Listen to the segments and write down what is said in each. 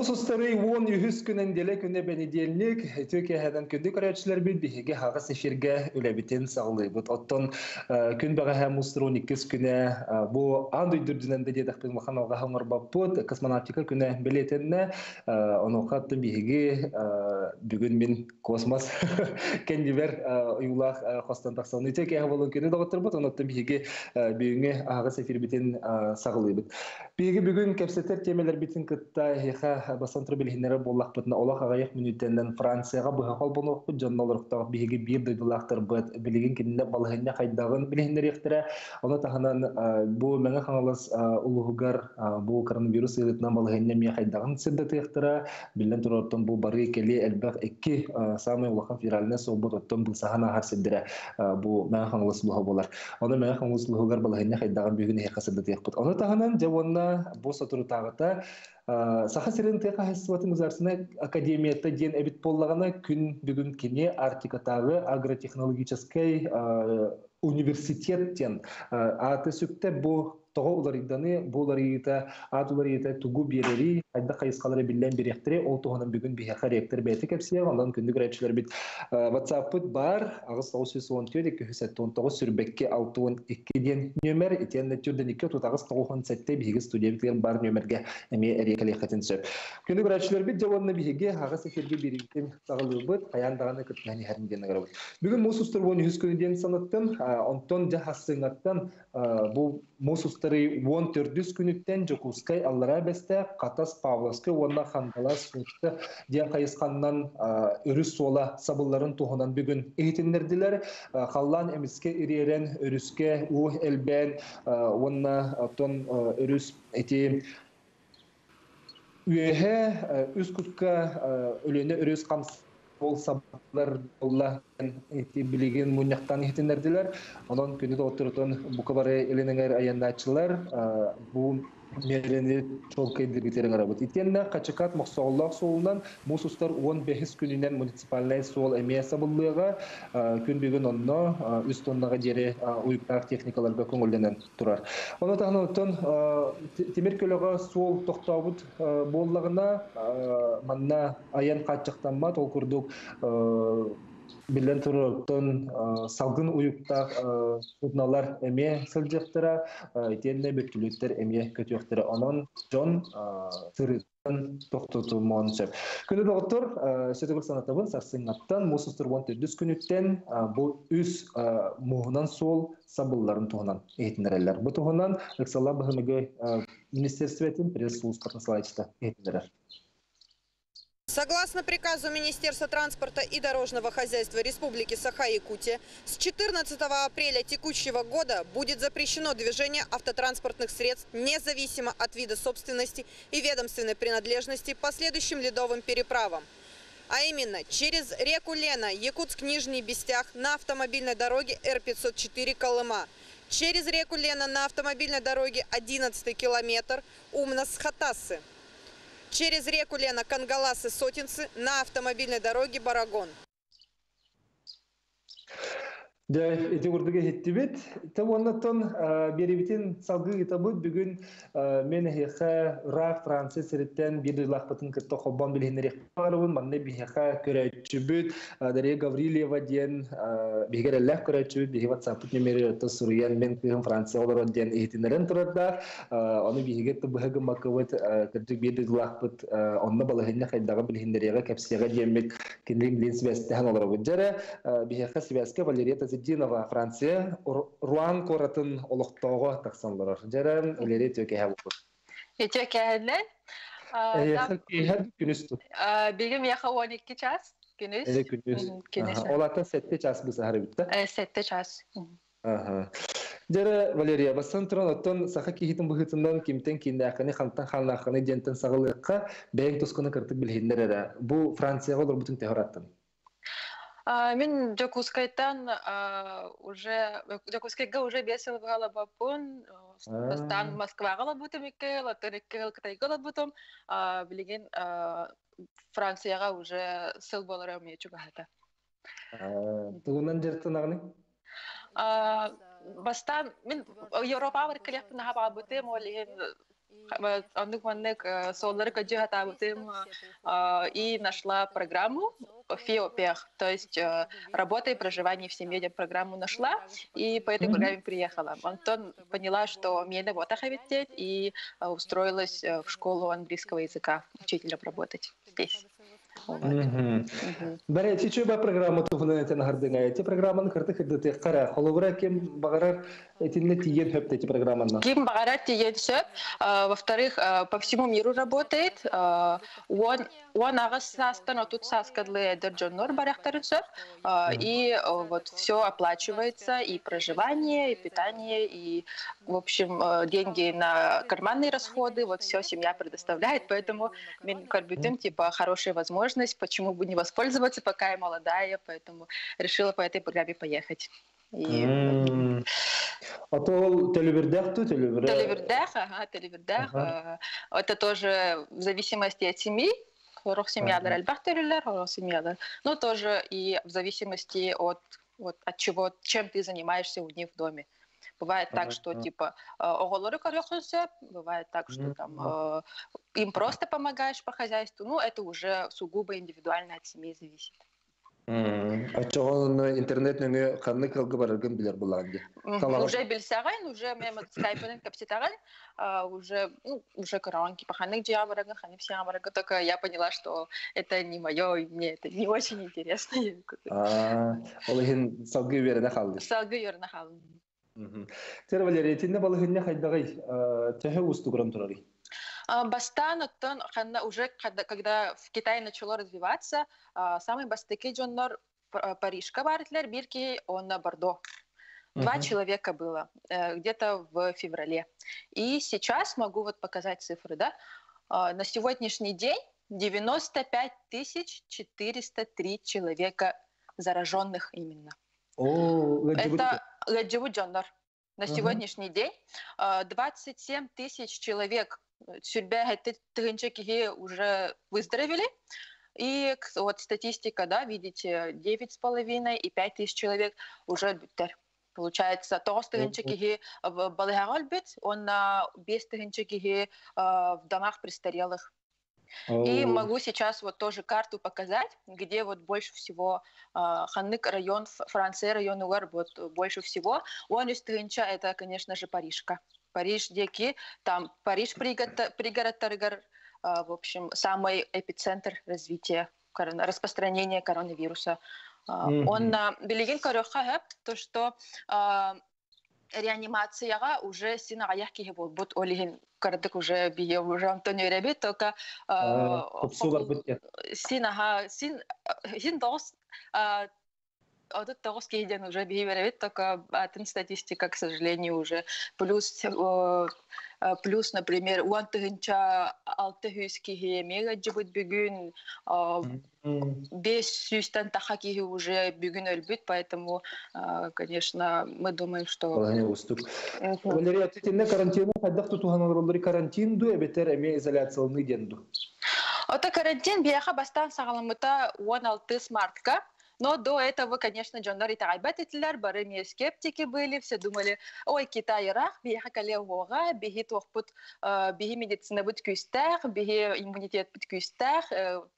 мусустары вон юхүс күнен деле күнне бенедельник төке хадан күндү көрөчүлөр бит биһиге хагыс эфирге үлебитен саглыйбыт. Оттон күн бага һәм мустрон иккис күнә бу ан дүйдүрдүнен де дедек махан алга хаңар баппыт космонавтика күнә билетенне оны хатты биһиге бүгүн мин космос кендибер уйлах хостан таксаны төке болон күнү доготор бут оноттон биһиге бүгүнгө хагыс эфир битен саглыйбыт. Биһиге бүгүн кепсетер темелер битин кытта Америка басантыр билһиннәре буллахпытна олах агаяк минуттеннән Францияга бу хал буну ху жоннолорукта биһиге бир дыдылактыр бит билеген кинне мәңе хаңалас улугар бу коронавирус бары хар сиддире бу мәңе хаңалас улугар балыгынна кайдагын бүгүн жавонна бу сатуру тагыта Саха сирен тыга хасватын зарсына академиятта ден эбит күн бүгүн кене артикатагы агротехнологический университеттен аты сүкте бу тоҕо уларыйданы бу уларыйыта ат уларыйыта тугу биерери айда кайыскалары биллен беректире ол туһунан бүгүн биһэха ректор бэти кепсия ондан күндүк речилер бит. Whatsapp бар агыс тогуз жүз он төрт эки жүз он тогуз сүрбекке алты он эки диен нөмер итен түрден эки тутагыс тогуз он сетте биһиги студия битлер бар нөмерге эми эрекале хатын сөп. Күндүк речилер бит жавонна биһиги агыс эфирге бирибитин сагылыбыт аяндаганы кытнани харин диен гарабыт бүгүн мусустур вон жүз күнү диен санаттан онтон жахасыңаттан бу мусустары вон төрдүс күнүттен жокускай аллара бесте катас павловский онна хандалас сутты диэн кайысканнан өрүс сола сабылларын туһунан бүгүн эйтиннердилер халлан эмиске ириерен өрүскө у элбен онна тон өрүс эти үөһэ үс кутка өлөнө өрүс камс ол сабылар болла эти билеген муньяктан хитинердилер онон күнү да отурутун бука бары эленеңер аянначылар бу мерени чолкай директорын арабыт. Итенна качакат мақсауллах соолунан мусустар 15 күнүнен муниципальный соол эмеса буллыга күн бүгүн онно үс тоннага жери уюктак техникаларга көңүлдөнөн турар. Оны тагын оттон темир көлөгө соол токтообут боллагына манна аян качактанма толкурдук билен туруктон салгын уюктак судналар эме сылжыктыра итенне бүттүлүттер эме көтүөктөрө онон жон сырытын токтотумон сөп. Күнү доктор сөтөгүл санатабын сарсыңаттан мусустур вон түрдүс күнүттен бу үс муунан сол сабылларын туһунан эйтинерелер бу туһунан ыксалла министерствотин пресс службатын салайчыта эйтинерер Согласно приказу Министерства транспорта и дорожного хозяйства Республики Саха-Якутия, с 14 апреля текущего года будет запрещено движение автотранспортных средств независимо от вида собственности и ведомственной принадлежности по следующим ледовым переправам. А именно, через реку Лена, Якутск-Нижний Бестях на автомобильной дороге Р-504 Колыма, через реку Лена на автомобильной дороге 11 километр Умнас-Хатасы, через реку Лена Кангаласы-Сотинцы на автомобильной дороге Барагон. Да, эти урдуга хеттибит. Та оннаттан беребитин салгы итабыт бүгүн мен хеха ра Франция сириттен бир лахпатын кытта хоббан билхинерек барыбын манне бихеха көрөчүбүт Дарья Гаврилева диен бигереллах көрөчүбүт бихи WhatsApp номери то суриян мен кыгын Франция олор диен ихтинерен турарда аны биһиге тыбыгы макыбыт кырдык бир лахпыт онна балахынна хайдага билхинереге кепсига диемек киндин билин свестен олор буджара бихеха свестке Валерия Динова Франция Руан коратын олоқтоого тақсанлар. Жаран элери төке хабу. Төке хәллән. күнүстү. Бегим яха 12 час күнүс. Эле күнүс. Олата 7 час биза харыбытта. Э 7 час. Аха. Жара Валерия бастан туран оттон саха кихитин бухытынан кимтен киндакыны хантан халнакыны жентен сагылыкка бэйң тускуны кыртып билхиндер эре. Бу Францияга олор бутун техораттан. Мен Жакускайтан уже Жакускайга уже бесил гала бапун. Стан Москвага ла бутум ике, латыр ике Кытайга ла бутум. Билеген Францияга уже сыл болар эме чугата. Тугунан жертын агны? Бастан мен Европа бар келеп на хаба бутем олеген Оннык маннык соллары көджі хатабытым и нашла программу ФИОПЕХ, то есть работа и проживание в семье программу нашла, и по этой программе приехала. Антон поняла, что мне на вот и устроилась в школу английского языка учителем работать здесь. Бәрі тичу ба программа туфунан этен хардыңа. Эти программаны кырты кырдыты кара. Холовра кем багарар этинне тиен хөп эти программаны. Ким багарар тиен сөп. Во-вторых, по всему миру работает. Он он агас састан отут саскадлы дерджоннор баряхтарын сөп. И вот все оплачивается, и проживание, и питание, и, в общем, деньги на карманные расходы, вот все семья предоставляет, поэтому мен карбютым, типа, хорошая возможность, почему бы не воспользоваться, пока я молодая, поэтому решила по этой программе поехать. И... А то телевердах, то телевердах? Телевердах, ага, телевердах. Ага. Это тоже в зависимости от семьи, Хорох семьялар әлбәттә хорох семьялар. Но тоже и в зависимости от вот от чего, чем ты занимаешься у них в доме. Бывает ага, так, что ага. типа э, оголоры корёхуся, бывает так, что там э, им просто помогаешь по хозяйству. Ну, это уже сугубо индивидуально от семьи зависит. Ачоғын интернет нөңе қанны кылгы барыргын билер бұланды. Уже білсағайн, уже мен скайпының капситағайн, уже, ну, уже караонки паханнык джия барыргын, ханы все барыргын, только я поняла, что это не мое, и мне это не очень интересно. Ол ехін салғы веріне қалды. Салғы веріне қалды. Тер Валерия, тинне балығынне қайдағай, тәхі ұсты құрам тұрары? Бастан оттон уже когда в Китае начало развиваться, самый бастыки джоннор Парижка бартлер, бирки он на Бордо. Два uh-huh. человека было э, где-то в феврале. И сейчас могу вот показать цифры, да. На сегодняшний день 95 403 человека зараженных именно. Oh, Это Ладживу Джоннор. На uh-huh. сегодняшний день 27 тысяч человек Сюрбе киги уже выздоровели. И вот статистика, да, видите, 9,5 и 5 тысяч человек уже бюттер. Получается, тоғыз тыгынчы в балыгагал бит, он без тыгынчы в домах престарелых. И могу сейчас вот тоже карту показать, где вот больше всего э, Ханнык район, Франция район УР вот больше всего. Он из Тынча, это, конечно же, Парижка. Париж деки, там Париж пригород Тарыгар, в общем, самый эпицентр развития распространения коронавируса. Mm-hmm. Он билеген то что реанимацияга уже син аяк киһи болбут олиһин кырдык уже бие уже Антонио Ребет только син аха син син дос Одут тогыз кейден уже бейберебет, только атын статистика, к сожалению, уже. Плюс плюс, например, уан тыгынча алты хүс кихи мега жыбыт бүгүн бес сүйстен таха кихи уже бүгүн өлбүт, поэтому, конечно, мы думаем, что... Валерия, тетенне карантина хайдах тутухан олороллары карантин ду, эбетер эме изоляциялны денду? Ота карантин бияха бастан сағаламыта 16 мартка, но до этого, конечно, Джоннор и тағайбат бары мне скептики были, все думали, ой, Китай Ирак, бихи кале уға, бихи тоқпут, бихи медицина будет кюстер, бихи иммунитет будет кюстер,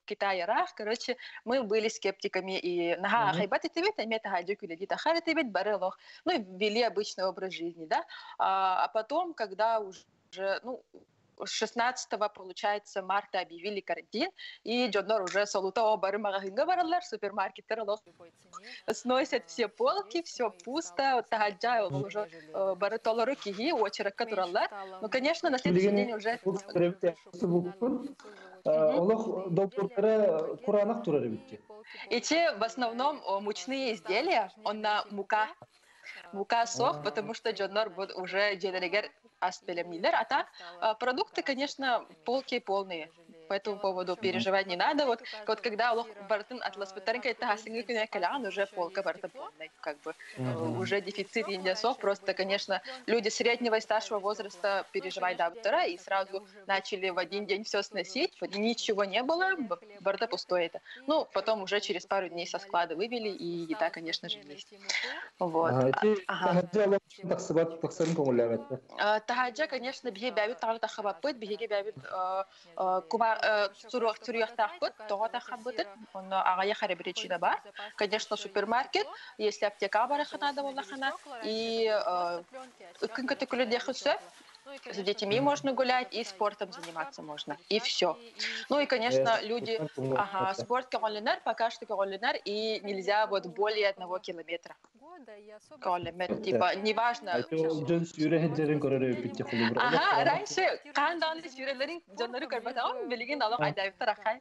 Китай Ирак. Короче, мы были скептиками и нага ахайбат этибет, а мета хайдю кюледи тахар этибет, бары лох. Ну, вели обычный образ жизни, да. А, а потом, когда уже, ну, 16 получается, марта объявили карантин, и Джоннор уже солута бары магазинга баралар, супермаркеттер лох сносят все полки, все пусто, тагаджа уже э, бары толору киги, очередка туралар. Ну, конечно, на следующий день уже... Олох доктора куранах турары битти. Эти в основном мучные изделия, он на мука. Мука сох, потому что Джоннор уже дженерегер аспелемнилер, а так продукты, конечно, полки полные. По этому поводу переживать не надо. Вот, вот когда Аллах бартын атлас біттерін кайтты хасыңы күнә кәләған, уже полка полный, как бы э, уже дефицит индесов. Просто, конечно, люди среднего и старшего возраста переживают доктора и сразу начали в один день все сносить, ничего не было, б- барда пустой это. Ну, потом уже через пару дней со склада вывели, и еда, конечно же, есть. Вот. Көңүлләбәтте. Э, Таһаджа, конечно, биһи бәбит тагы тахабаппыт, биһиге бәбит э, э, куба суруак суруяктахпыт, тога тахаббыт, оны агая харабиричида бар. Конечно, супермаркет, если аптека барахана да болахана, и күн көтөкүлө дехүсө, с детьми можно гулять, и спортом заниматься можно, и все. Ну и, конечно, люди, ага, спорт каголинар, пока что каголинар, и нельзя вот более одного километра. Каголинар, типа, неважно. Ага, раньше кандалы сүйрелерин жанары көрбөтөн билген алак айдайыптар акай.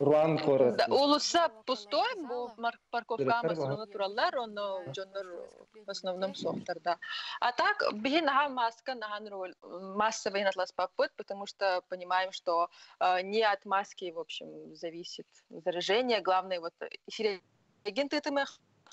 Руан коры. Да, улуса пустой, бу мар- парковка Директор амасыны бар. туралар, оны жандар в основном соқтарда. А так, бигин наха маска, нахан роль массовый натлас попыт, потому что понимаем, что э, не от маски, в общем, зависит заражение. Главное, вот агенты ты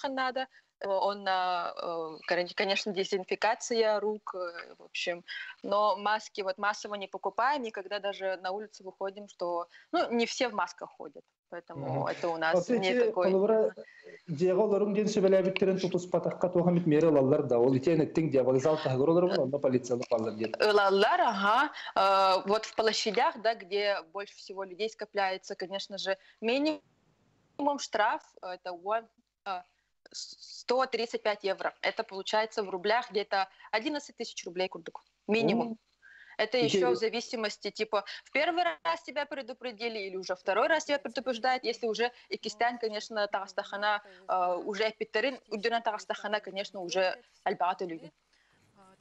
надо, Э, он, э, кон- конечно, дезинфекция рук, э, в общем, но маски вот массово не покупаем, и когда даже на улицу выходим, что, ну, не все в масках ходят, поэтому это у нас не такой... олорун ген сөбелебиттерин тутус патакка тухамит мере алалар да. Ол итен эттин диаболизал тагыр олор онда дет. Лалар, ага. Э, Вот в площадях, да, где больше всего людей скопляется, конечно же, минимум штраф, это one, 135 евро. Это получается в рублях где-то 11 тысяч рублей курдук. Минимум. Это еще в зависимости, типа, в первый раз тебя предупредили или уже второй раз тебя предупреждают, если уже и кистян, конечно, тагастахана, э, уже питерин, удюна тагастахана, конечно, уже альбаты люди.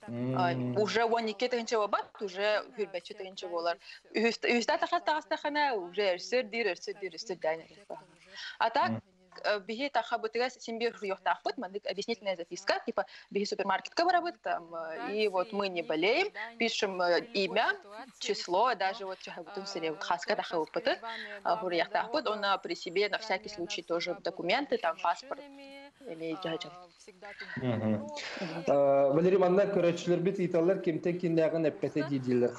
М. уже он нике тегенче уже хүрбәче тегенче болар үстә уже өрсөр дир өрсөр дир өрсөр дайнер а так э, биһи таха бутыгас симбир юхтахпыт мандык объяснительная записка типа биһи супермаркетка барабыт там э, и вот мы не болеем пишем э, имя число даже вот чахабутун сере вот хаска таха опыты хурьяхтахпыт он при себе на всякий случай тоже документы там паспорт или Валерий манна көрөчүлөр бит кемтен эппете дидилер.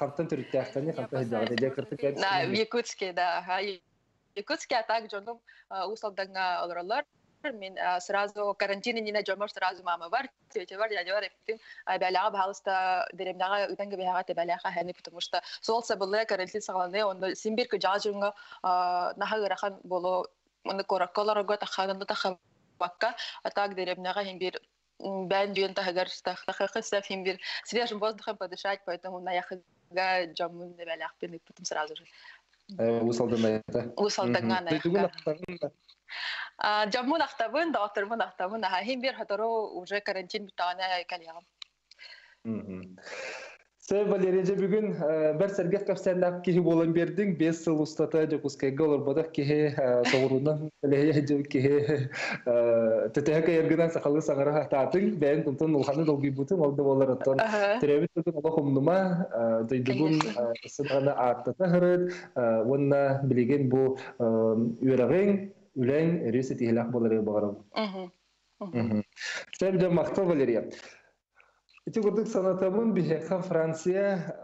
Да, в Якутске, да. ага. Якутске, а так жондум усалданга олоролор. Мен сразу карантины не найдем, сразу мама бар, тетя бар, дядя бар, эптин бәләға бағалыста деремнага үтәнге бәләға те бәләға хәне, потому что сол сабылы карантин сағаланы, онда симбир ку жағы жүріңі наха ырахан болу, оны коракколарого таханында таха бакка, а так деремнага химбир бән дүйен тахагар тахакы сәф химбир свежим воздухом подышать, поэтому на яхыга жамун бәләқ пен потом сразу же. Усалдан айта. Усалданган Түйдүгүн аяққа. ақтарын А, Жаммун ақтабын, доктормун ақтабын, аха, хим бир хатору уже карантин бутағана калягам. Сэ Валерия бүгүн э, бер сергек капсандак кихи болан бердиң, 5 сыл устата жокускайга олар бодак кихи тоғырунан леhe жо кихи тетеһе ергенен сакалы саңара татың, бәйін тунтун улханы долги бутын, олды болар оттон. Теребит тутун ола хумнума, дойдугун сыдгана аттата хырыт, билеген бу ресет de makta Valeria. Ити курдук санатамын бихеха Франция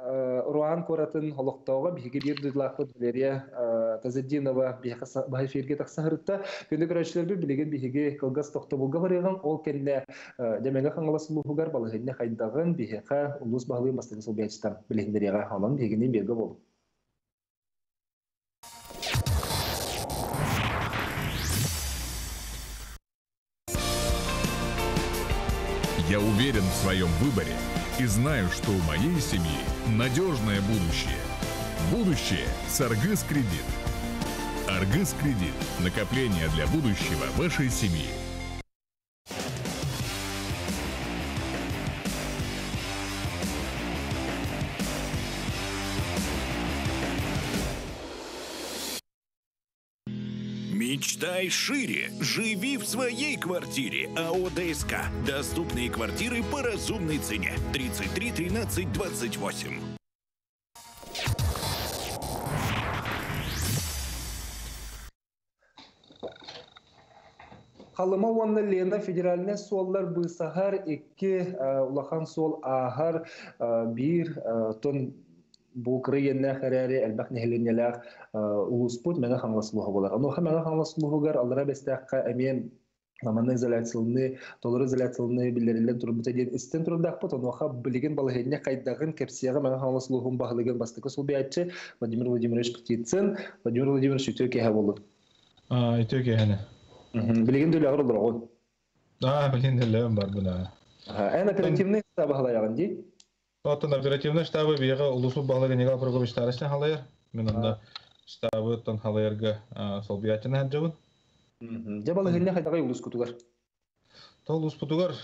Руан коратын холоктоога биһиги бир дуйлаакпыт Валерия Тазеддинова бихеха баһа эфирге таксахырытта күндү көрөчлөрбү билеген биһиги кылгас токтобулга барыган ол кенне демеге хаңлас лухугар балыгынне хайдагын бихеха улус баһалыын бастыгы сол бячтан билендерега хаман бигини берге болу. Я уверен в своем выборе и знаю, что у моей семьи надежное будущее. Будущее с Аргыс Кредит. Аргыс Кредит. Накопление для будущего вашей семьи. Мечтай шире. Живи в своей квартире. АО ДСК. Доступные квартиры по разумной цене. 33 13 28. Халыма уанна Лена федеральный суоллар бысахар икки улахан суол ахар бир тон бу кырыйеннә хәрәре әлбәк нәһеленнәләр улуспут мәгә хаңласлыгы булар. Аны мәгә хаңласлыгыгар аллара бестәккә әмен Маманны изоляциялны, толыр изоляциялны билдерелен турып битәден истен турдак бут, аны ха билеген балыгына кайдагын кепсияга мәгә бастыкы сул биятчы Владимир Владимирович Птицын, Владимир Владимирович булды. А. Билеген дөлә агыр булыр. А, билген дөләм бар оперативный ди. Оттон оперативный штабы биега улусу баглыгы нега программа старостен халаяр. Мен анда штабы тон халаярга сол биятчыны хаджабын. Жабалы хилне хайдагай улус кутугар. Тол улус путугар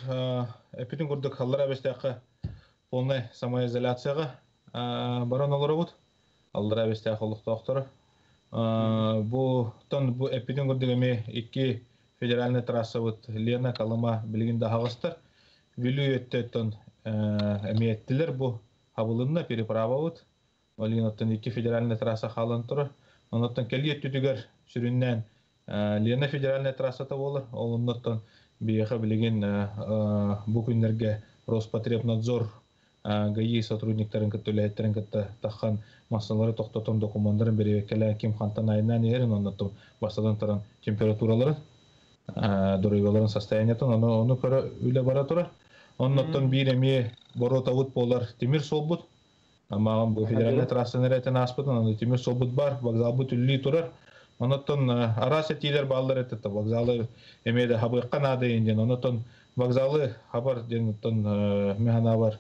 эпидин курдук халлар абестакка полный самоизоляцияга баран олар бут. Аллар абестак олук доктор. Бу тон бу эпидин курдук эми икки федеральный трасса бут Лена Калыма билгинде хагыстар. Вилүү өттө тон эмиеттилер бу хабылынна переправа бут. Олиноттон икки федеральный трасса халын тур. Оноттон келиет түтүгөр сүрүннен Лена федеральная трассата болар. Ол оннотон биеха билеген бу күннерге Роспотребнадзор ГАИ сотрудниктарын көтөләйтерин көтө таххан массалары токтотон документтарын беребекеле ким хантан айынан ерин оннотон бастадан туран температураларын дорогаларын состояниятын оны оны көрө үле бара тура. Оннотон бир эми боротавут болар темир солбут. Амаган бу федеральная трассаны ретен аспытын, аны темир солбут бар, вокзал бут үлли турар. Онотон арас этилер баллар этте вокзалы эмеде хабыккан ады инден онотон вокзалы хабар ден тон механа бар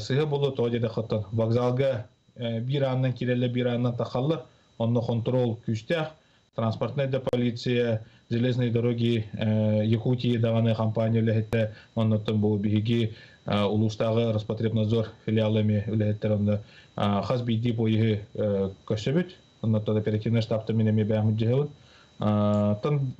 сыгы болу то деде хоттон вокзалга бир аннан киреле бир аннан тахаллы онно контрол күчтә транспортная да полиция железные дороги Якутии даганы компания лехетте оннотон бу биги улустагы Роспотребнадзор филиалами үлехеттер онда хас биди бойы көсөбүт оннотон оперативный штабта мен эми бәм жehun тон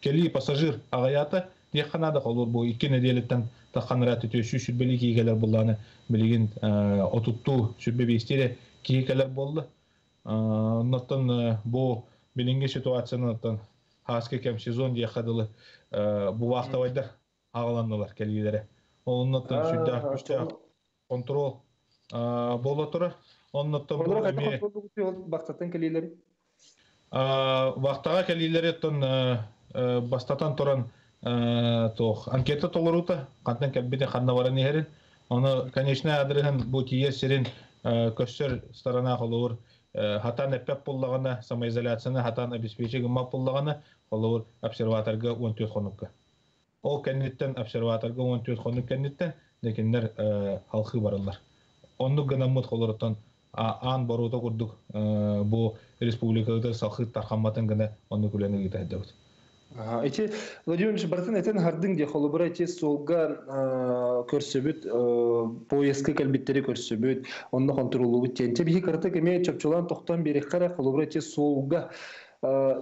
кели пассажир агаята дияканада холбор бу икки неделеттен таханрат өтө шү сүрбели кийгелер булланы билигин отутту сүрбе бейстере кийгелер болду оннотон бу билинги ситуацияны оттон хаска кем сезон диякадылы бу вакта байдар агаланнылар келгилере оннотон сүрдө күчтө контрол боло турар оннотон бу эми бактатын келилери вақтаға кәлилері тон бастатан туран тох анкета толорута кантан кәббите ханна баран иһерин оны конечно адрыгын бу тиер сирин көссөр сторона холур. Хатан эппеп буллагана самоизоляцияны хатан обеспечение мап буллагана холур обсерваторга 14 хонукка. Ол кеннеттен обсерваторга 14 хонук кеннеттен декендер халкы баралар. Онну гына мут холуртан аан борууда курдук бу республикада салхы тархамматын гына онну күләне гитәдәбит Эти Владимир Ильич бартын этен хардың де холубура эти солга көрсөбүт поездка калбиттери көрсөбүт онно контролубут тенче бихи карата кеме чапчулан токтон бери кара холубура эти солга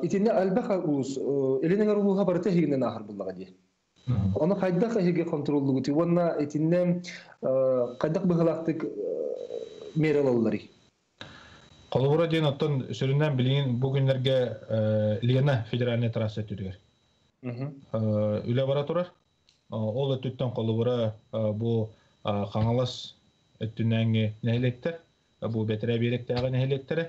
итинне албаха улус эленеңер улуга барыта хигинен ахыр буллага ди Оны кайдак хиге контроллугут вона этинне кайдак быгылактык мералалары Колубура ден оттон сүрүнөн билин бу күннерге Лена федеральный трасса түдүгөр. Үле бара турар. Ол өттүттөн колубура бу каңалас өттүнәңге нәйлектер, бу бетере беректәге нәйлектер.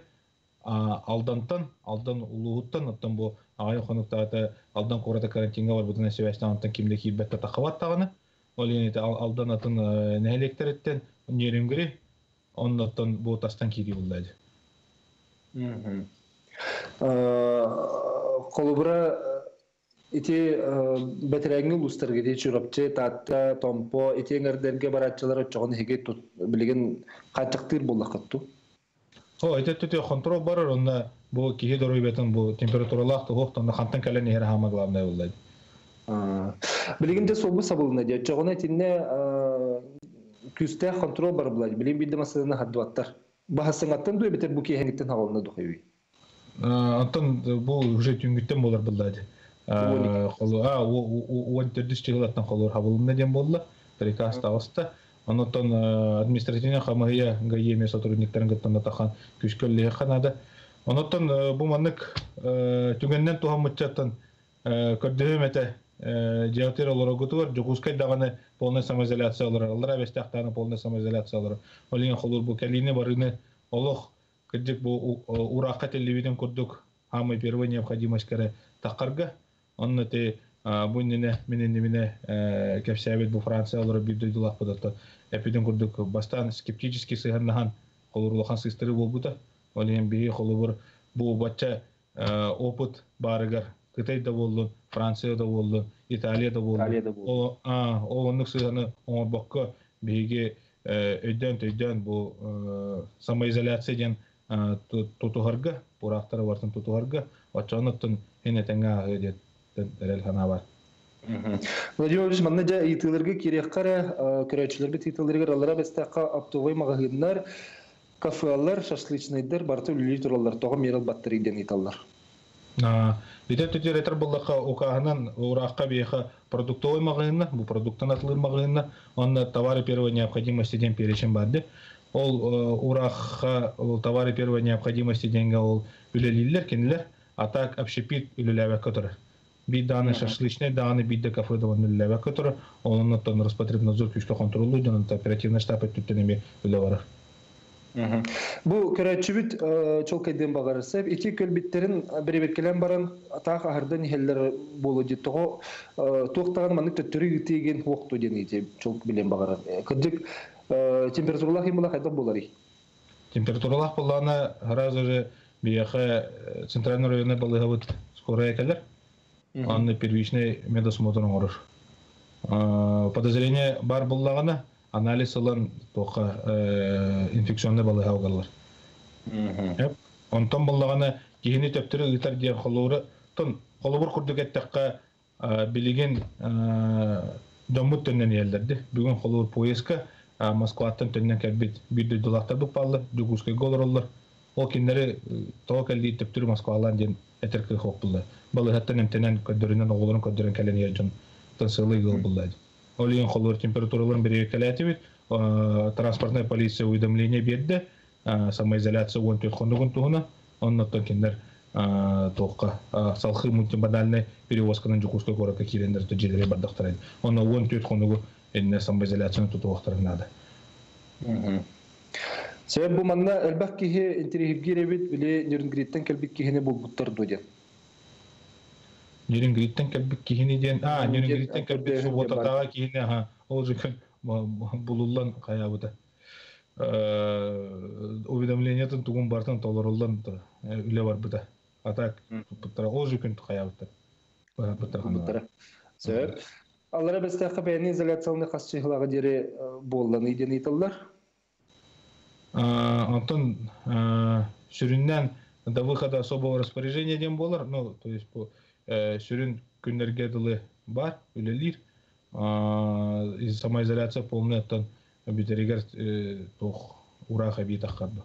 Алдантан, алдан улууттан, оттон бу агай хонуктагы алдан кората карантинга бар бутун себештен антан кимде кийбетте такабат тагыны. Ол эне алдан атын нәйлектер эттен нереңгири. Оннотон бу тастан кири булдайды. Колубра ити бетереңи улустарга ди чурапчы татта томпо итеңердерге баратчылар очогон хиге билген качыктыр боллакытту. О, эте төтө контрол барыр, онда бу киһи дорой бетен бу температуралах тохтон хантан кален хер хама главное булды. Билгенде собу сабылны ди. Чогона тинне күстә контрол бар булай. Билем бидде масаланы хаддуаттар. Бахасыңаттан дуй бетер бу киһиңиттен хагалны духыйы. Антон бұл уже түнгіттен болар бұлдады. Холу, а, он төрдіс чығылаттан холур хабылында дем болды. Приказ тағысты. Онотон административный хамая гаеме сотрудниктарын гыттан тахан күшкөлле ханада. Онотон бу маннык түгеннен тухан мутчаттан көрдөм эте диатер олар гутур жогускай даганы полная самоизоляция олар. Алар абестактаны полная самоизоляция олар. Олин холур бу калине барыны олох кырдык бу уракка телевиден курдук хамы первая необходимость кere таққарға. Онны те бұннене менен неміне кепсәбет бу Франция олар бирдойдулақ бұдатты. Эпиден курдук бастан скептически сыганнахан холурлахан сыстыры болбуда. Олен бии холубур бу бачча опыт барыгар Кытайда болду, Францияда болду, Италияда болду. Италияда болду. О, а, о оннук сыганы оңор бакка биге өйдөн төйдөн бу самоизоляция ден тутуһарга бурактары бартын тутуһарга очоноттун хене теңга дет дерел хана бар Владимир Владимирович, манна жа итылырга киреккара, көрәчиләргә титылырга алара бестәкка аптовай магазиннар, кафелар, шашлычныйдар, барты үлли туралар, тогы мерил баттыр иден италлар. Бите төтер этер буллака укаһынан уракка бияха продуктовый магазинна, бу продукттан атылыр магазинна, онна товары первой необходимости ден перечен барды. Ол уракка ол товары первой необходимости денге ол үлелиллер кенилер, а так общепит үлеләбә көтөр. Şaşlıçne, dağını bir de kafada onun üllebe kötürü. Onun nottan Rоспотребнадзор күчтө контролу жана оперативный штаб өттүттенеме үле барар. Бу көрәчүбит чолкайден багарысып, iki көлбиттерин беребеткелен баран атак ахырдан хеллер болу диттого токтаган маны төттөрү үтеген вакту денети чолк билен багарар. Кыдык температуралар химала кайда болары. Температуралар болланы раз уже бияха центральный районна балыга вот скоро экелер. Анны первичный медосмотрын орыр. Подозрение бар боллагана анализ алан тоқа инфекционный балыга алгалар. Онтон боллагана кихини төптөрү ыйтар диен холуры тон холубур курдук эттекка билеген домут төннен елдерди. Бүгүн холур поездка Москваттан төннен кәлбит бирди доллартар буп балды, дугускай голороллар. Ол киндери тоо кәлди төптөрү Москвалан диен этерке хоп булды. Балыгаттан эмтенен көдөрүнөн оголорун көдөрөн кәлен ержон тансылы гыл булды. Ол ең холур температураларын бере кәләтибит, транспортная полиция уведомление берді, самоизоляция 14 хондугун тугуна, оннаттан кендер тоққа салхы мультимодальный перевозканың жукуска города кирендер төжелері бардақтар еді. Оны 14 хондугу эне самоизоляцияны туту вақтарын нады. Себеп бу манна элбак кихи интерихибгиребит биле нернгриттен келбик кихине булбуттар дуден. Нернгриттен келбик кихини ден, а, нернгриттен келбик суботатага кихине, ха, ол жекін булуллан каябыта. Уведомлениятын тугун бартан толоруллан үле бар быта. Атак, буттара, ол жекін каябыта. Буттара. Себеп, аллара бестәкы бәйни изоляциялны касчыгылага дере болланы иден италлар. Антон сүрүннән до выхода особого распоряжения дем болар, ну, то есть по сүрүн күннәргә дылы бар, үлелир. Самоизоляция полная тон битерегер тох ураха бит ахкады.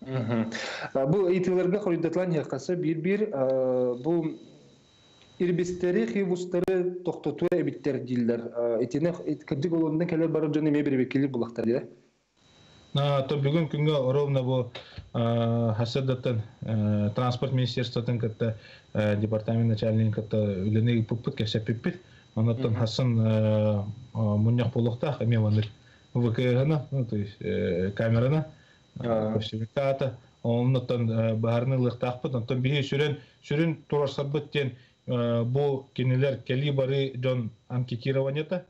Бу итилерге хориддатлан якасы бир-бир бу ирбистери хивустары токтоту эбиттер диллер. Этине кырдык олондан келер барып жана мебир бекили булактар дире. На то бүгүн күнгө ровно бу хасадаттан транспорт министерствотан катта департамент начальник катта үлене пуппут кесе пиппит. Онотон хасын муньяк болохта хамеваныр ВКГна, ну то есть камерана, костюмиката, онотон баарны лыктакпыт, онтон бии сүрен сүрен турасарбыт тен бу кенелер кели бары жон анкетированията.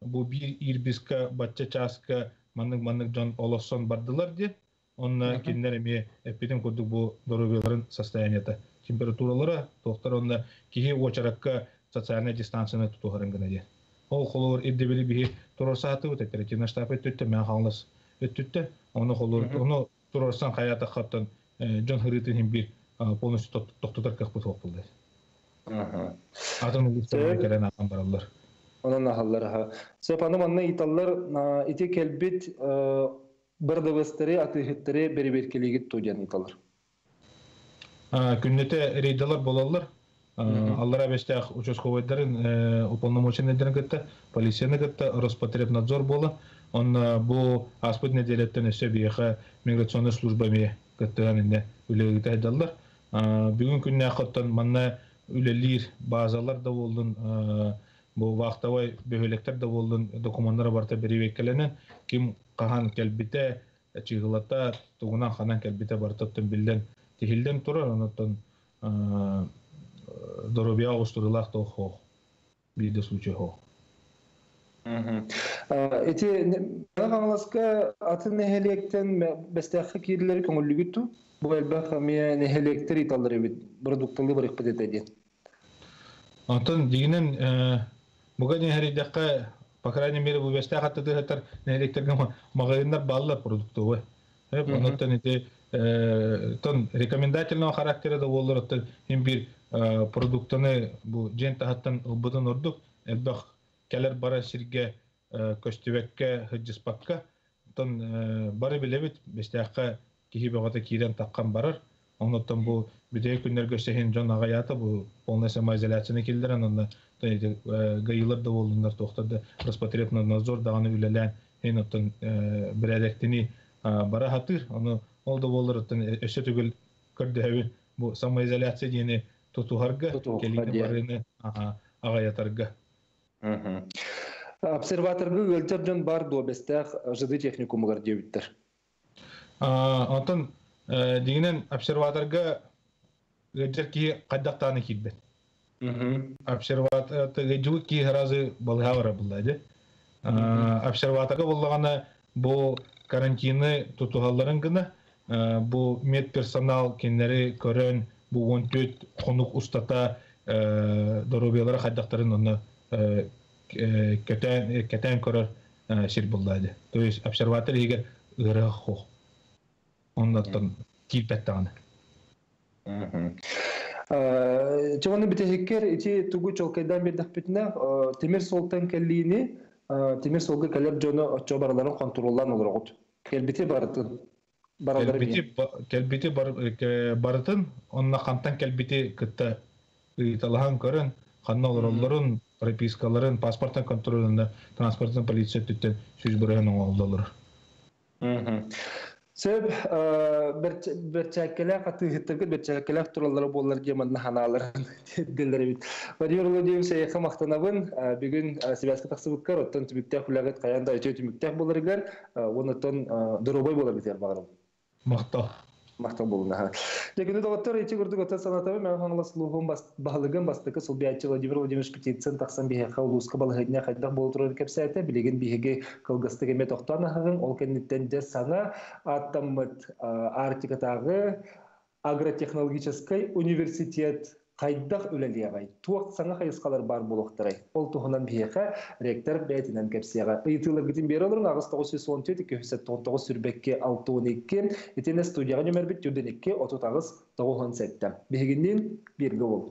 Бу бир ирбиска батча часка маннык маннык жон олосон бардылар де. Онна киндер эми эпидем курдук бу дорогеларын состояниета. Температуралары тоқтар онна кихи очаракка социальная дистанцияны тутугарын гына де. Ол холор ирдебели бихи турор сааты өт оперативный штаб өттүттө мен хаңлас өттүттө. Оны холор оны турорсан хаята хаттан жон хырытын хим бир полностью токтотар как бут болду. Атын улустар келен акан баралар. Онан ахаллар ха. Сепаны манна италлар ити келбит бардабастары атыхыттары береберкелигит туян италлар. күннете рейдалар болалар. Аллара бестях участковыйдарын уполномоченныйдарын кытта, полицияны кытта, Роспотребнадзор бола. Он бу аспыт неделеттен өсө бияха миграционный служба ме кыттыган инде үлегите айдалар. Бүгүн күнне акыттан манна үлелир базалар да бу вақтавай бөһөлектер да болдун документтар барта берибеккеленен ким кахан келбите чыгылата тугунан ханан келбите бартыптын билден тихилден турар онотон доробия огустурулах то хо биде случай хо Эти аңласка атын нехелектен бестәхи кирләр көңеллүгүтү. Бу әлбәт хәмия нехелектер италлар бит. Продуктлы бер ихпет итәди. Антон буга нехелектер по крайней мере бу бестәхи хатты хәтер нехелектерге магазиннар баллар продуктовы. Э, онотон эти тон рекомендательного характера да боллар оттон хим бир продуктыны бу жен тахаттан ылбытын ордук элбах келер бара сирге көстүбекке хыджыспакка тон бары кихи кирен таккан барар онуттан бу бүтөй күннер көстөһин жон полная самоизоляцияны онда гайылар да болдундар токтады Роспотребнадзор даганы үлелен хин оттон биредектини бара хатыр ону ол да болар оттон өсө түгүл көрдөһөбү бу самоизоляция диэни тутуһарга келине барыны агаятарга Обсерваторга өлтер жон бар добестах жыды техникумыгар дебиттер. Онтон дигинен обсерваторга гыджер ки каддактаны килбет. Обсерватор гыджу ки разы балгавара булды. Обсерваторга буллагана бу карантины тутугалларын гына бу мед персонал кеннери көрөн бу 14 конук устата доробиялар каддактарын оны кетен кетен көрөр сир буллады. То есть обсерватор егер ыры хо. Оннан килпеттаганы. Чоғаны бітехеккер, ити тугу чолкайдан бердік бітіне, темір солтан кәллиini темир солга калеп жоно очо бараларын контроллан olur огут. Келбити барытын. Келбити барытын, онна кантан келбити кытта ыйталахан көрөн, ханна олороллорун, пропискаларын, паспорттан контролында транспорттан полиция түттен сүз бұрайын оңалдалыр. Сөп қаты хиттіргі бір чәккелі туралары болар жеманны ханаларын дилдері бит. Владимир Владимирович сәйеқі мақтанабын, бүгін Сибәскі тақсыбыққар, оттан түміктәк хүләғет қаянда өте түміктәк боларыгар, оныттан дұрубай болар битер бағырым. Мақтау. Мактал болуна. Дегенде доктор эти гурду гота санатабы мен хаңлас лугун бас баглыгын бастыкы сол биячы Владимир Владимирович петициян таксан бие хаулуска балыгына хайдак турар кепсәте билеген биеге кылгысты кеме токтан хагын ол кеннеттен де сана аттаммыт артикатагы агротехнологический университет хайдах үлелиягай. Туак саңа хайыскалар бар болуқтырай. Ол туғынан бияқа ректор бәйтінен кәпсияға. Ыйтылы гітін бері олырын ағыз 914 299 сүрбекке 612 етені студияға нөмір біт түрденекке 30 ағыз 97. Бігінден бергі ол.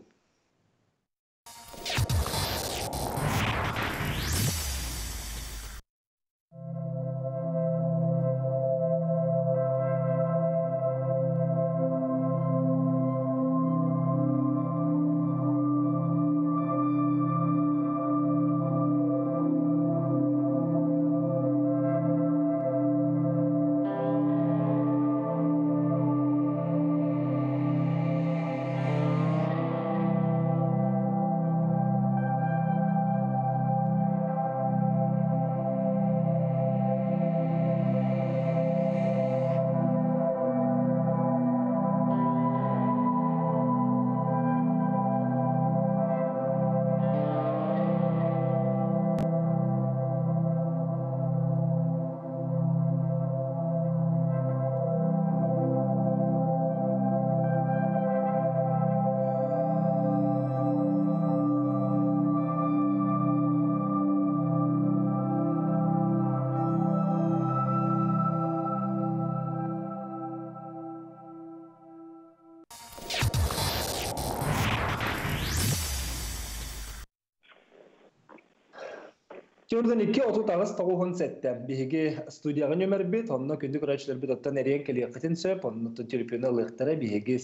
Жордан икки оту тагыс тоғуғын сәттен. Биһиги студияға нөмір бит, онна күнді көрәчлер бит оттан әрен келеқетін сөп, онна тон телефоны лықтара биһиги.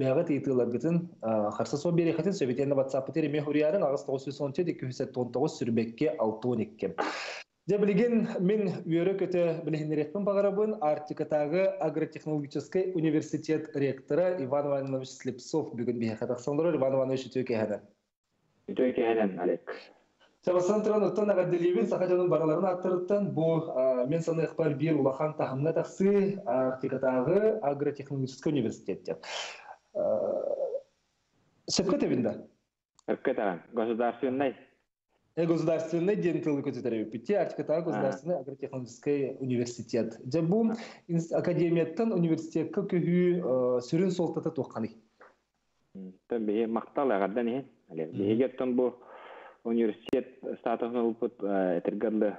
Бәғы тейтылар бітін қарсы со берекетін сөбетені WhatsApp тереме хуриярын ағыс 917-219 сүрбекке 612. Де білген мен үйері көті білігінерекпін бағарабын Артикатағы агротехнологический университет ректоры Иван Иванович Слепцов бүгін қатақсандырыр. Иван Иванович өтөке әді. Өтөке әден, Олег. Сабасан тұран ұттан ағаделевін сақаджанын бараларын аттырыттан бұл мен саны ұқпар бір улахан тағымна тақсы Артикатағы агротехнологический университетте. Сөпкет әбінде? Өпкет әген, государственный Государственный дентал көтөтөрөбүт Артикатағы государственный агротехнологический университет. Же бу академияттан университетке тукканы. Тон бие мактал агардан ehen. Олег, биегеттен бу университет статусын улпут этергерлы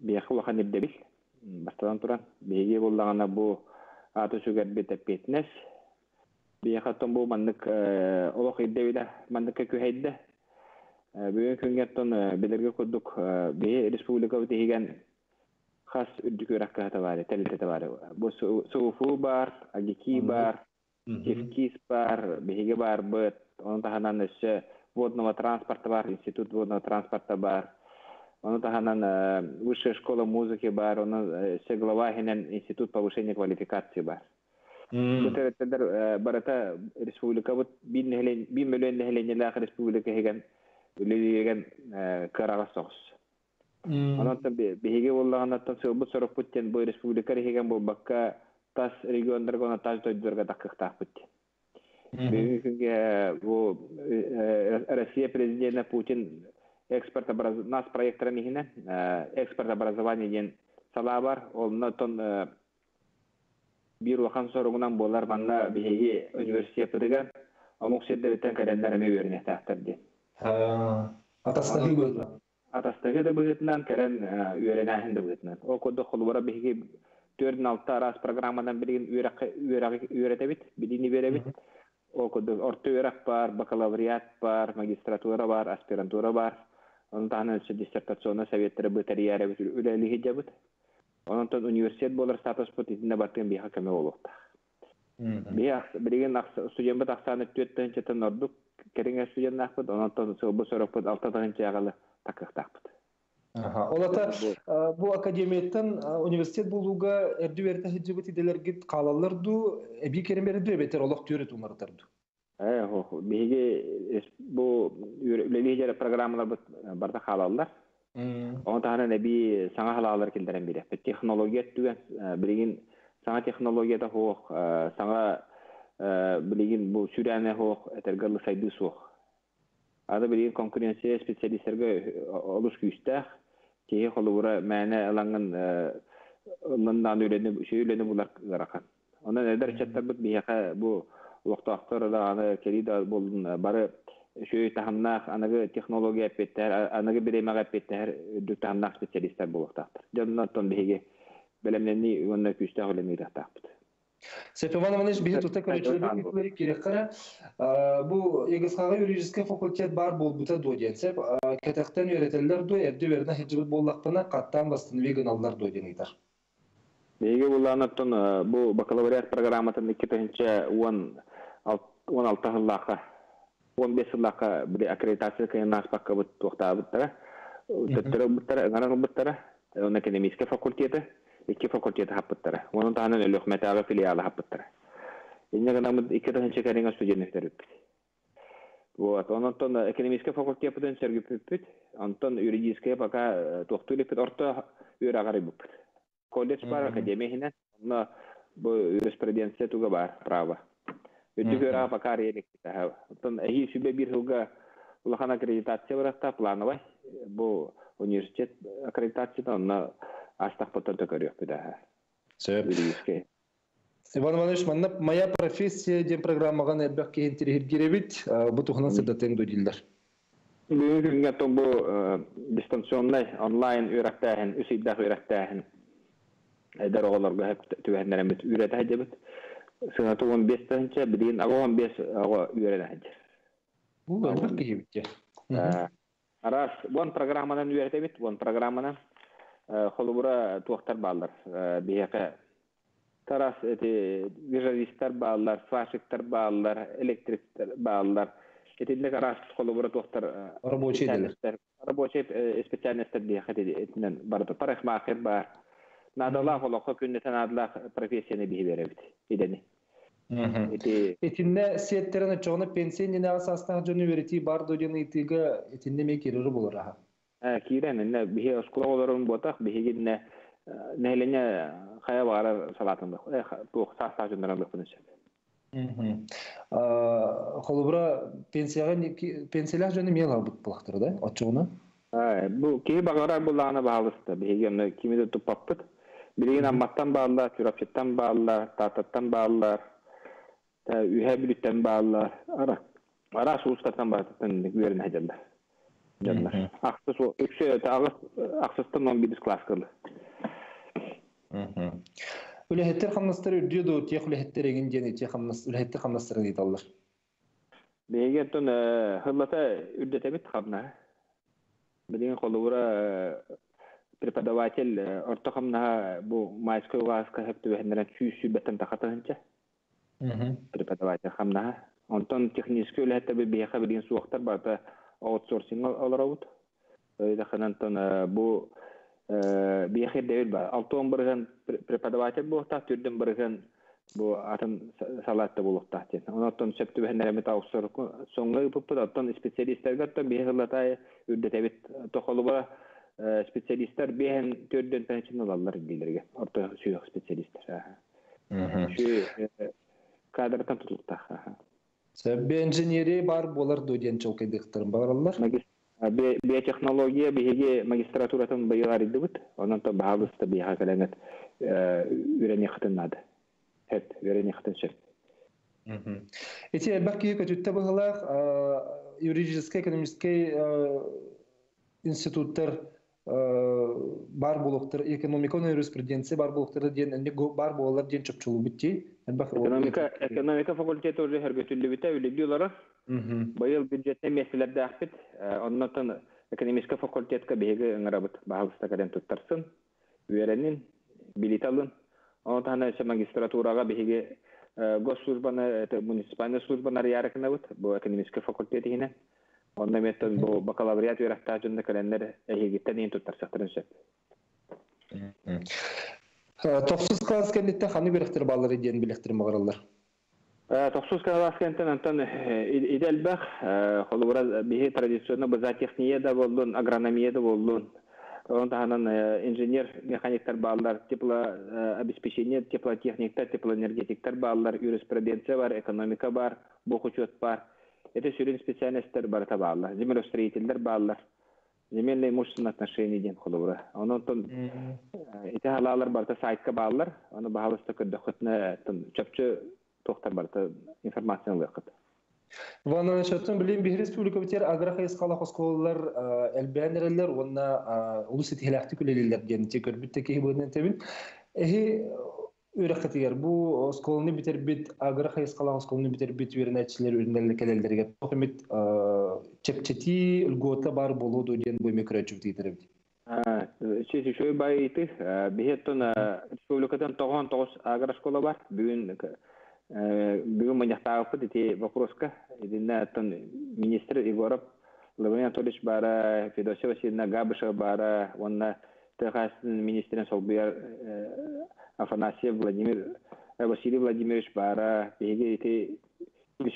бияқы уахан ирдебил. Бастадан туран. Биеге боллагана бу аты сүгер бетеппетнес. Бияқаттан бу маннык олох ирдебиле, манныкка күһәйдде. Бүгін күнгеттон белерге курдук бии республика бүтеген хас үрдүкөракка табары, телите табары. Бу суфу бар, агики бар, Кевкис бар, биһиге бар быт, onun таһанан эссе водного транспорта бар, институт водного транспорта бар. Onun таһанан высшая школа музыки бар, onun эссе глава хенен институт повышения квалификации бар. Тереттер барата республика бут бин нехлен бин миллион нехленелер республика хеген үлелеген кырага согус. Онон биһиге боллаганаттан сылбы сорок буттен бу республика хеген бу бакка тас региондар гона тас дойдорга такыктак бут. Бүгүнкү күнгө бу Россия президенти Путин экспорт образ нас проекттар михине экспорт образование ден сала бар. Ол тон бир уахан соругунан болар манна биһиги университет быдыган Амук сердебеттен кәрәнләрме берне бөтін. Атастағы да бөтінен кәрән үйренәһен де бөтінен. О коды холбара биһиги төрдүн алты арас программадан билген үйрәтә бит, бит. О коды орта үйрәк бар, бакалавриат бар, магистратура бар, аспирантура бар. Tane диссертационный советтері бөтәрияре бит үләлиге дебит. Onun тон университет болар статус бут итинде баттын биха кеме болукта. Бия билген студент бит аксаны төттен четен ордук кереңе студент акпыт, onun тон бу сорок бут алтыдан чагалы такыктакпыт. Олата бу академияттан университет булуга эрдү берте хиҗибет иделерге калаларду эби керемерде бетер олох төрөт умартырды. Э, хо, биге бу үлелегер программалар бут барда халаллар. Он тахана неби саңа халалар килдерен бире. Технология түгән билген саңа технологияда хох, саңа билген бу сүрәне хох, этергәле сайды сох. Ада билген конкуренция специалистлерге олуш күстәх, кеһи холура мәне аланган лындан өйрәнеп, шөйләнеп булар гаракан. Онан эдер чаттар бит бияка бу да аны келида болдун бары таханнах аныгы технология аныгы таханнах специалисттер биге белемнени бихи тута көрөчүлөр керек кара. Бу Егизхага юридический факультет бар болбута доден. Сеп кетектен эрди берне хиҗибет боллактана каттан бастын веган аллар доден итар. Беге булланаттан бу бакалавриат программатын 2-нче 16 жыллакка 15 жыллакка бир аккредитация кыйын аспакка бут. Төттөрө буттара, гана буттара. Академический факультеты, iki fakulteti happuttara. Onun tahanan ölük metaga filiali happuttara. Inne gana mud iki tahanча кәреңа студенттер үппит. Вот, он антон экономический факультет бүтән сәргү үппит. Антон юридический пока тохтулы пит орта үппит. Колледж бар, академия хинен. Но бу юриспруденция туга бар, право. Үтү юра пока релик. Антон эһи сүбе бир хылга улахан аккредитация баракта плановый. Бу университет аккредитация онна астах көрөк бүдә. Сөп. Иван Иванович, манна моя профессия ден программаган элбек кейин тиргиребит, бу тухнан сырдаттен дудиллер. Бүгүнкү күнгө то бу дистанционный онлайн үйрәттәһен, үсиддә үйрәттәһен. Эдер оголорга хеп түбәннәрен бит үйрәтә дебит. Сына 15 тәнчә бидин 15 ага үйрәтә. Бу элбек кейин Арас, программанан холубура туақтар балдар. Бияқа тарас эти визажисттар балдар, сварщиктар балдар, электриктер балдар. Этинде арас холубура туақтар Рабочий делер. рабочий специальностьтер бияқа этинен барды. Парикмахер бар. Надала холоққа күннетен адла профессияны бии беребит. Идени. Эти Этинне сеттерен очоғына пенсия асастағы жөні верети бар доден итига этинне ме керері болыр аха. Кирен инне бихи оскула олорун ботак бихигинне нехлене хая бара салатындык тух саса жөнөрөндүк бунча Холубра пенсияға пенсиялар жөні мел албыт бұлақтыр да, очоғына? бу ки багара булана баалысты бихигинне кимиде туппаппыт билигин амматтан баалар чурапчыттан баалар тататтан баалар үйһэ бүлүттен баалар ара ара суустаттан баататтан үөрүн хажаллар Жандар. Ақсыз о, үкші ақсызтын 11 класс кылды. Үлэхеттер хамнастар үрдүдө тех үлэхеттер еген жени тех хамнас үлэхеттер хамнастар дейт аллар. Беге тон хыллата үрдетемит хамна. Билген колура преподаватель орто хамна бу майской тақатығынча. Преподаватель хамна. Онтон технический аутсорсинг аларабыт. Altın bırgın preparavatör bu ta türden bırgın bu atın salatta buluk tahtin. Ondan septü behenlere met austör songa bu atın spesialistler gatta biyahirla tay ürde tebit tokalı ba spesialistler behen türden pençin alallar dillerge. Orta suyu spesialistler. Şu kadrdan tutulta. Себе инженери бар болар доден чолкайдыктырын бараллар. биотехнология биһиги магистратуратын быйылар иддибит онон то баалыста биха калеңет үрене хытыннады хет үрене хытын шер Эти баки көтүттө быгылак юридический экономический институттар бар болуктар экономика юриспруденция бар болуктар ден энди бар болар ден чөпчүлү битти. Экономика экономика факультети уже хөргөтүлү бите үлүлү олара быйыл бюджетте меселерде ахпит оннотон экономический факультетка беги ыңырабыт баалыста каден туттарсын үеренин билет алын. Онтана магистратурага беги госслужбаны муниципальный службаны ярыкынабыт бу экономический факультет онда меттен бу бакалавриат үерахтаа жөнүндө календер эхигиттен ин туттарсактырын шеп Тохсус класс кендетте ханы беректер баллары диен билектер магараллар. Тохсус класс кенттен антон иделбах холура бихи традиционно базатехния да болдун, агрономия да болдун. Онда ханан инженер механиктер баллар, тепло обеспечение, теплотехниктер, теплоэнергетиктер баллар, юриспруденция бар, экономика бар, бухучет бар. Это сүрин специальностьтер бар табаллар, землеустроительдер баллар. земельные имущественные отношения ден холура. Онон тон эти халалар барта сайтка баллар, оны бахалыста көдді хөтне чөпчө тохтар барта информацияны лыкыт. Вана шаттын билим бир республика битер аграхайс кала хосколлар элбенерлер онна улус итихлахты күлелелер ден текер биттеки бөнен тебин. Эхи үрәхтигәр бу сколны битер бит аграхайс кала сколны битер бит үрнәчләр үрнәле кәләләргә тохмит чепчети үлготла бар болуду ден бу микрочук дидер. Чеси шөй байты бихеттон республикадан тогон тогыз аграшкола бар. Бүгүн бүгүн мынjактагы дити вопроска идинне тон министр Егоров Лаврен Анатольевич бара, Габышева бара, онна министрин Солбияр Афанасьев Владимир Василий Владимирович бара, беге ити үш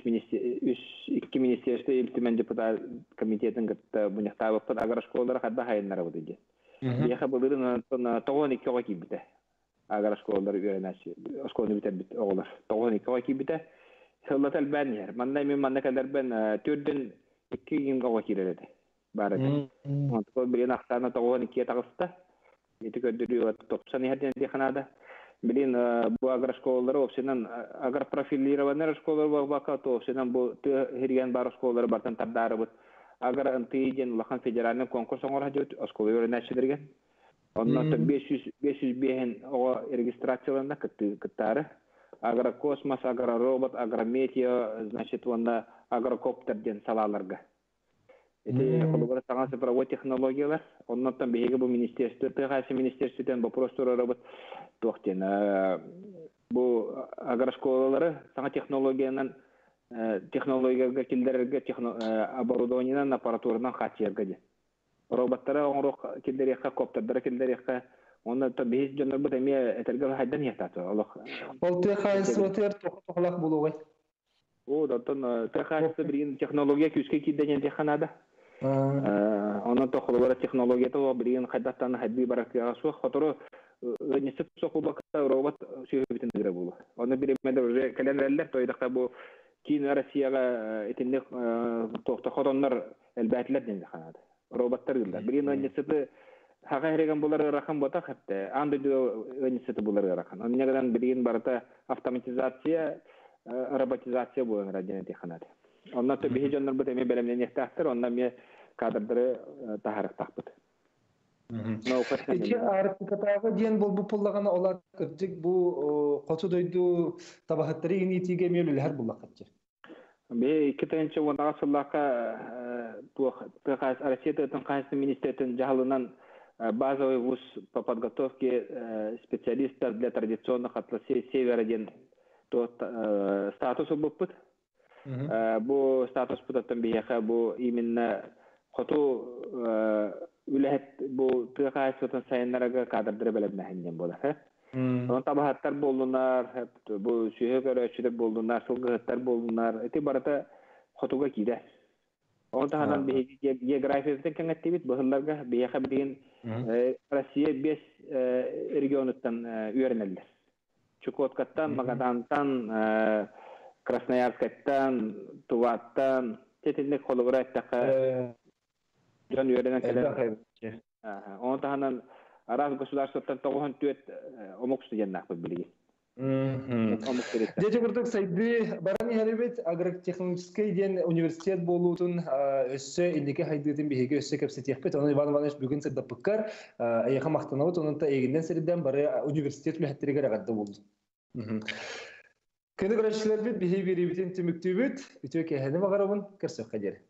икки министерство илтимен депутат комитетин гытта буняктабыппын агар школалар хадда. Агар школалар. Сыллатал бән яр. Манда мен манда кадәр бән төрдөн икки гим ога киреледи. Бары. Монтко билен ахтана тогон икки тагыста. Ити көддүрү 90 ярден диханада. Билин бу агар школалары опсенен агар профилированный школалар бака то бу хирген бар школалар бартан тардары бут. Агар антиген лахан федеральный конкурс оңор хажут школа өрнәшедерген. Оннан 500 500 бehen о регистрацияларында кытты кыттары. Агар космос, агар робот, агар метео, значит, онда агрокоптер ден салаларга. Холобара саңа цифровой технологиялар, оннан беге бу министерство, тыгасы министерствотен вопрос турарабыт тоқтен. Бу агрошколалары саңа технологиянан технологияга килдерерге оборудованиянан аппаратуранан хатчерге де. Роботтары оңрок килдерекка, коптардары килдерекка, онна то бейс жонор бут эме этергел хайдан ятаты. Олох. Ол ТХС отер тоқлақ болуғай. О, даттан ТХС бирин технология күскө кидден теханада. Онан тохолора технологията ол бирин хайдаттан хайды баракка су хоторо несеп сокулбакта робот сүйөбитин дире болу. Оны биремеде уже календарлер тойдакта бу кийин Россияга этинде тохта хороннор элбәтләр денде ханады. Роботтар дилер. Бирин несепи Хага хереген булар рахан бота хәтта анды несепи булар рахан. Оны негәдән бирин барата автоматизация роботизация булган радио теханады. Онна то бихи жоннор бут эме белемнен яктактыр, онна ме кадрдары тахарык такпыт. Эти артикатагы диен бол бу пуллагана олар кырдык бу кочу дойду табахаттары ини тиге мелүл һәр буллакатчы. Бе ике тенче вонага суллака бу ТХС Россия ТХС министртен жаһалынан базовый вуз по подготовке специалистов для традиционных отраслей Севера ден статусу буппыт. Бу статус бутаттан бияха бу именно хоту үлэхет бу тыахаас бутан сайыннарага кадрдыры белебне хеннен болар. Онан табахаттар болдунар, бу сүйе көрөчүдө болдунар, сылгыттар болдунар. Эти барата хотуга киде. Онан таханан географиясын кеңеттебит быһылларга бияха билген Россия бес регионуттан. Чукоткаттан, Магадантан, Красноярскаттан, Туваттан, тетинник хологура аттака жон үйренен келен. Он таханан араз государствоттан тоғын түет омок студеннақ бұл білген. Дете курдук сайды барани хәребет агротехнологический ден университет болуутун өссө индике хайдытын биһиге өссө кепсетиэхпит оны Иван Иванович бүгүн сырда пыккар аяха мактанабыт онунта эгинден сериден бары университет үлэхеттериге рагадда болду. Кыны көрөчүлөр бит биһи бирибитин түмүктүүбүт үтө кэһени багарабын көрсөккө жери.